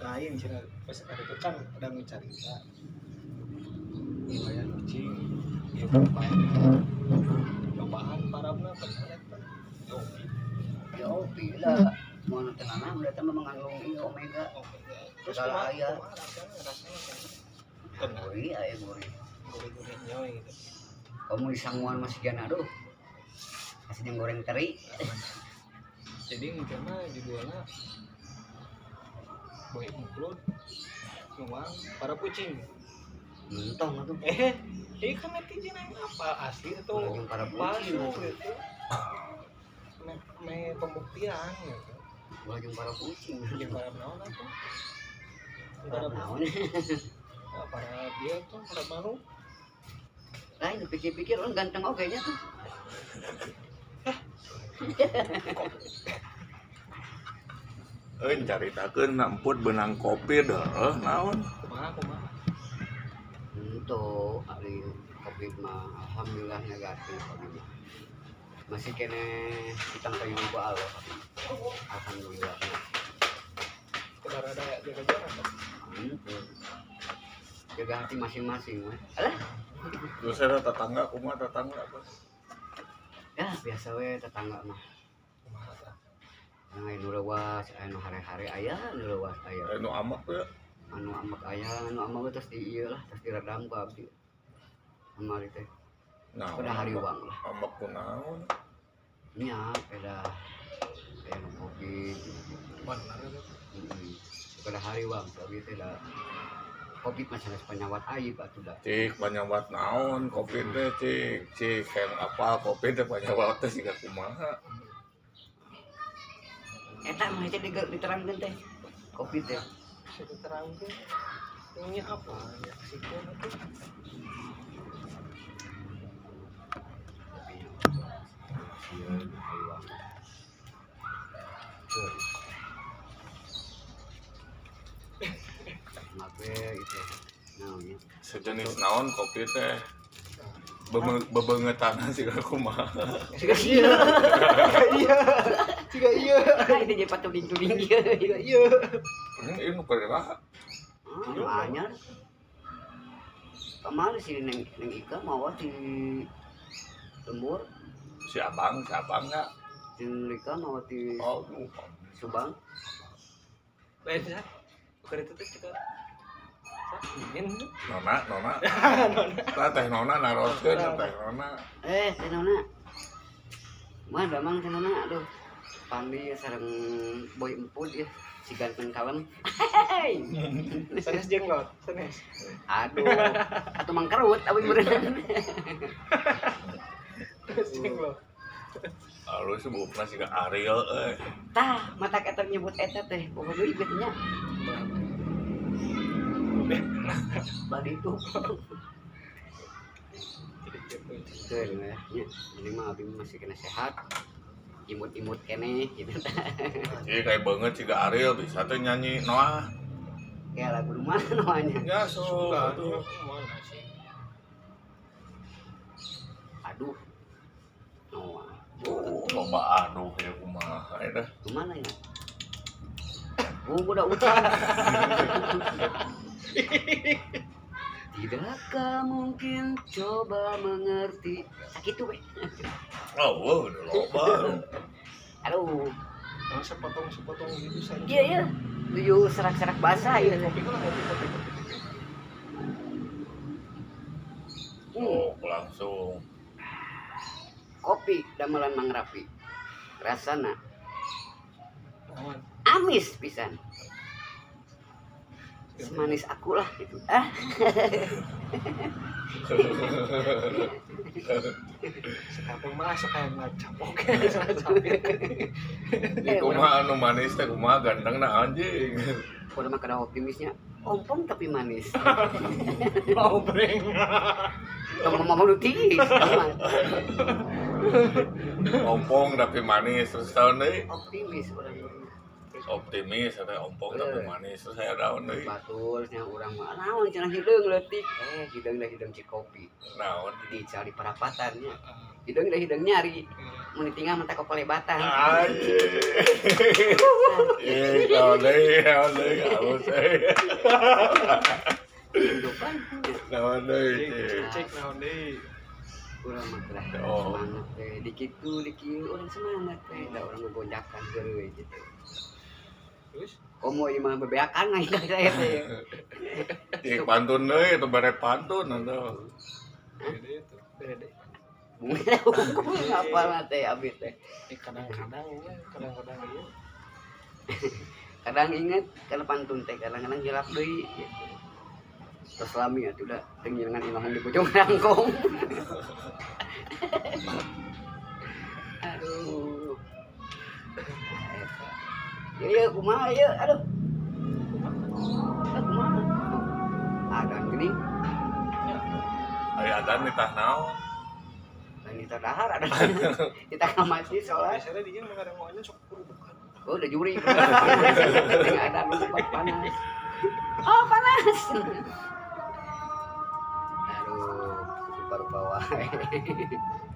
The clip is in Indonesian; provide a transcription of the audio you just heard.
lain cina pas ada itu kan ada mencari wilayah kucing ya bahan bahan parabna benar Ya opi lah. Mau tenanan mereka memang mengandung ini omega. terus Segala kumaha aya. kumaha rasanya rasanya kan Gurih gurih. gurih-gurihnya gitu Kamu di sanguan masih gana aduh. Kasih yang goreng teri. Jadi mungkin mah judulnya boy upload nuang para kucing Mentong atuh. eh ini kan netizen yang apa asli atau para palsu kucing. gitu me, me pembuktian gitu Gua jeung para kucing. yang para naon apa Para para naon? Nah, para dia tuh para malu Lain dipikir-pikir orang ganteng oke nya tuh. Eh caritakeun namput benang kopi dah naon. Untuk hari covid mah alhamdulillah negatif Abi mah. Masih kene hitang kayu ku Allah. Alhamdulillah. sekedar ada jaga jarak Gitu. Jaga hati masing-masing mah. Alah, saya tetangga kumaha tetangga apa? ya biasa we tetangga mah. Leuwas, anu hari-hari aya nu leuwas aya. Eh nu amak ya. Anu amak aya, anu amak terus di ieu lah, terus diredam ku abdi. Amari teh. Nah, Pada hari uang lah. amak kunaon? Nya beda aya nu kopi. benar. Pada hari uang tapi teh da kopi mah sanes penyawat aib atuh da. Cik banyak buat naon kopi teh cik cik kayak apa kopi teh banyak buat teh siga kumaha. Eta mah teh diger- diterangkeun teh. Kopi teh. diterangkan ini apa ya itu itu. Sejenis naon kopi teh. Bebe- Bebengetan siga kumaha. Siga iya. iya juga iya Ini jadi patuding-tuding ieu. juga iya Hmm, Ini nu perela. Ah, anyar. Kemarin si Neng, Neng Ika mau di Lembur, Si abang, si abang enggak? Neng Rika mau di Oh, lupa. Subang. beda itu tuh juga ingin Nona, nona. Tah teh nona naroskeun teh nona. Eh, teh nona. Mah damang teh nona, aduh. Pandi sareng boy emput ya, si ganteng kalem. Sanes jenglot sanes Aduh, atau mangkerut, tapi berenang. sanes jenglot Lalu sebutna siga Ariel eh. Tah, mata kata nyebut eta teh, pokoknya deui betnya. Bali itu. Jadi mah abim masih kena sehat. Imut-imut kene gitu. Jadi kayak banget siga Ariel bisa teh nyanyi Noah. Kayak lagu rumah namanya. Ya so, Enggak, aduh. sih. Noah. Oh, loba aduh ya kumaha eta. Ke mana ya? Oh, udah udah. Tidakkah mungkin coba mengerti sakit tuh, weh. Oh, wow, udah loba. Aduh, yang sepotong sepotong gitu saja iya iya. Tujuh serak-serak basah ya. kopi kopi kopi kopi Hmm. Oh, langsung. Kopi damelan Mang Rapi. Rasana aman amis pisan. Semanis aku lah gitu. Ah, sekarang masuk kayak macam oke salah capek eh, Kumaha anu manis teh kumaha ganteng na anjing. udah mah kada optimisnya. Ompong tapi manis. mau breng Kamu mau lu tinggi. Ompong tapi manis terus tahun deui Optimis orang optimis ada ompong tapi manis terus saya daun deui. Baturnya orang mah naon cenah hideung leutik. Eh, hideung dah hideung cikopi. Naon Dicari perapatannya. hidung udah hidung nyari mau tinggal mata kok pelebatan Anjing. Eh, kau deh, kau deh, deh. kehidupan Kau deh, cek naon deui kurang mah Oh. semangat teh dikit tuh dikit orang semangat teh orang ngegonjakan geureuy gitu terus? Komo ieu mah bebeakan ngai saya teh Cik pantun deh, itu bare pantun ada. beda itu beda. Bunga hukum apa lah teh abis teh Eh, kadang-kadang ya kadang-kadang iya. Kadang inget kalau pantun teh kadang-kadang jelap deui gitu. terus lami ya udah tengirangan ilham di pojok rangkong. Aduh ya ya kumaha ya aduh. Ah, kumaha? Ada gini. Aya adan di tah naon. dan kita dahar ada kita mati sholat biasanya dia mah kadang maunya sok bukan oh udah juri. Nggak ada lupa panas. Oh panas. Aduh rupa-rupa wae